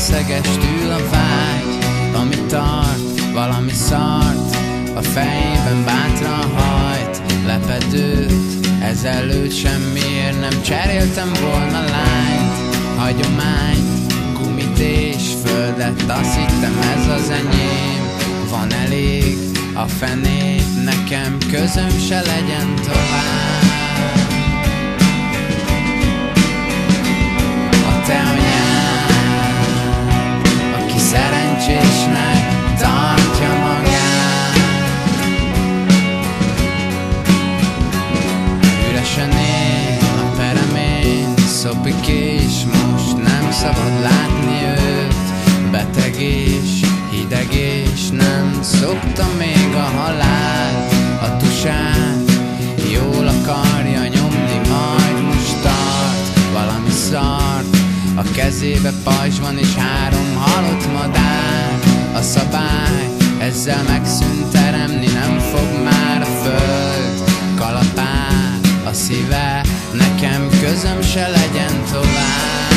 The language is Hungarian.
részegestül a vágy Ami tart, valami szart. A fejében bátran hajt Lepedőt, ezelőtt semmiért nem cseréltem volna lányt. Hagyományt, gumit és földet Azt hittem ez az enyém. Van elég a fenét Nekem közöm se legyen tovább szabad látni őt. Beteg és hideg és nem szokta még a halál. A tusát jól akarja nyomni, majd most tart valami szart. A kezébe pajzs van és három halott madár. A szabály ezzel megszűnt teremni nem fog már a föld Kalapál a szíve, nekem közöm se legyen tovább